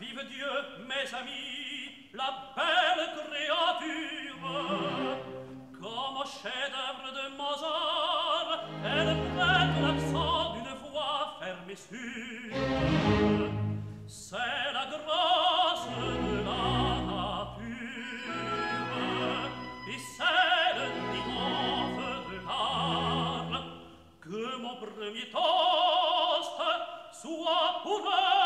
vive Dieu, mes amis, la belle créature, comme au chef-d'œuvre de Mozart, elle prête l'accent d'une voix ferme et sûre. C'est la grâce de la nature, et c'est le triomphe de l'art, que mon premier toast soit pour eux.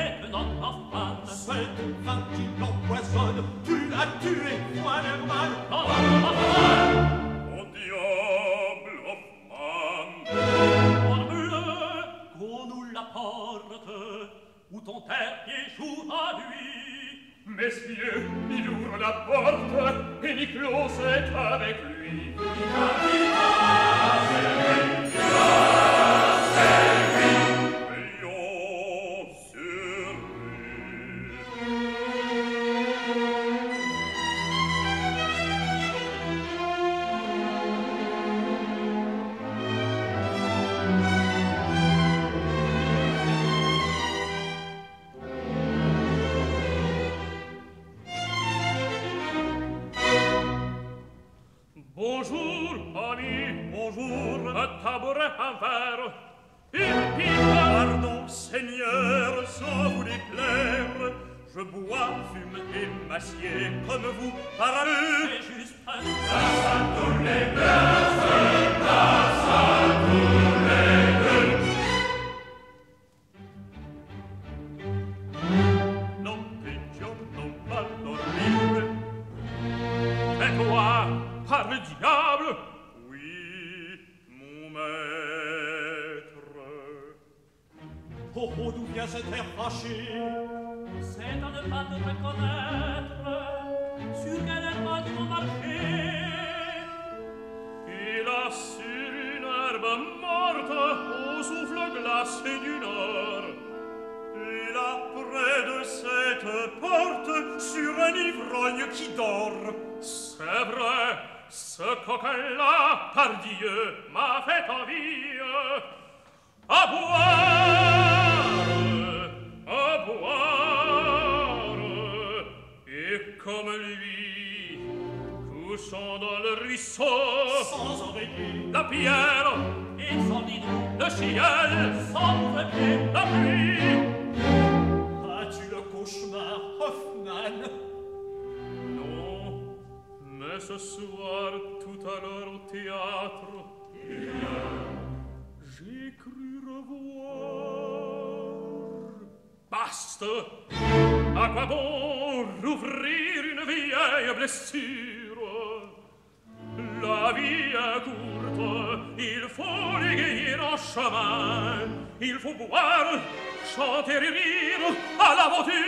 non enfant Cette femme qui l'empoisonne Tu l'as tuée, Wallermann Non, Hoffmann Au diable, Hoffmann Formule qu'on nous l'apporte Ou terre dernier joue à lui. Messieurs, il ouvre la porte Et Niclos est avec lui Viva, viva, c'est Bonjour, ami. Bonjour. Un tabouret en verre. Une pipe. Pardon, Seigneur, sans vous déplaire. Je bois, fume et m'assieds comme vous. Parle. C'est juste un... Ça, ça tourne les oh, oh, d'où vient cet air fâché C'est à ne pas te reconnaître Sur quel herbe tu m'as marché Il a sur une herbe morte Au souffle glacé du nord Il la près de cette porte Sur un ivrogne qui dort C'est vrai Ce coquin-là, par Dieu, m'a fait envie à boire so sans oreiller, la pierre, et sans nid, le ciel, sans pied, la pluie. As-tu le cauchemar, Hoffman Non, mais ce soir, tout à l'heure au théâtre, j'ai cru revoir. Basta! À quoi bon rouvrir une vieille blessure la via courte, il faut les gagner chemin, il fu boire, chanter et rire à la voiture.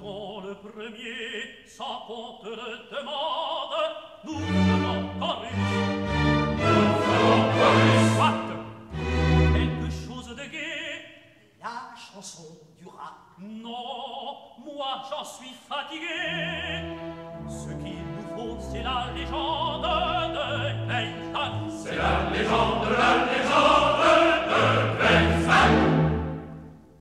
dont le premier, sans compte le demande, nous ferons Paris. Nous ferons Paris. Soit quelque chose de gai, la chanson du rat. Non, moi j'en suis fatigué. Ce qu'il nous faut, c'est la légende de Peyton. C'est la légende, la légende.